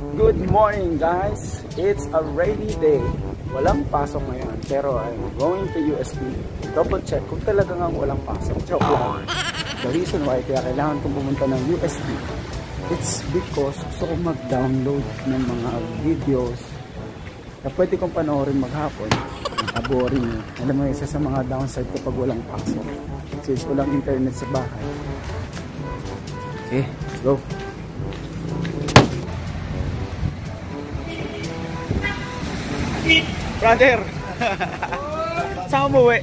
Good morning guys! It's a rainy day. Walang pasok ngayon pero I'm going to USP. Double check kung talaga nga walang pasok. Joke lang. The reason why kaya kailangan kong pumunta ng USP it's because gusto kong mag-download ng mga videos na pwede kong panoorin maghapon. Nakaboring. Alam mo, isa sa mga downside kapag walang pasok. Since walang internet sa bahay. Okay, let's go. Brother! Saan umuwi?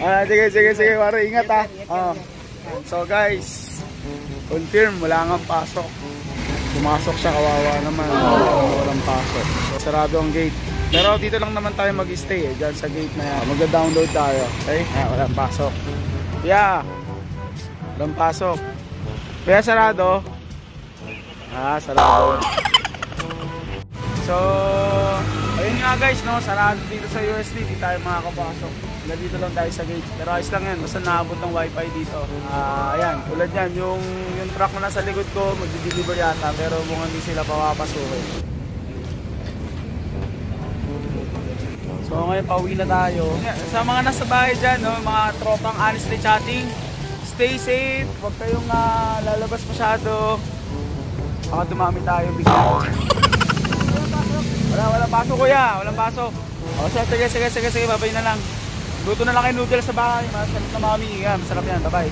Ah, sige, sige, sige. Para ingat ha. Ah. So guys, confirm, wala nga pasok. Pumasok siya, kawawa naman. Walang pasok. So, sarado ang gate. Pero dito lang naman tayo mag-stay eh, dyan sa gate na yan. Mag-download tayo. Okay? Ah, walang pasok. Yeah. Walang pasok. Kaya sarado. Ah, sarado. So, guys, no, sarado dito sa USD, di tayo makakapasok. Nandito lang tayo sa gate. Pero ayos lang yan, basta naabot ng wifi dito. Ah, ayan, tulad yan, yung, yung truck na nasa likod ko, mag-deliver yata, pero mukhang hindi sila papapasukin. So ngayon pauwi na tayo. Sa mga nasa bahay dyan, no, mga tropang honestly chatting, stay safe, huwag kayong uh, lalabas masyado. Baka dumami tayo bigla. Pasok kuya, walang pasok. O siya, sige, sige, sige, sige, babay na lang. Luto na lang kayo noodles sa bahay, masarap na mami. Yan, masarap yan, bye bye.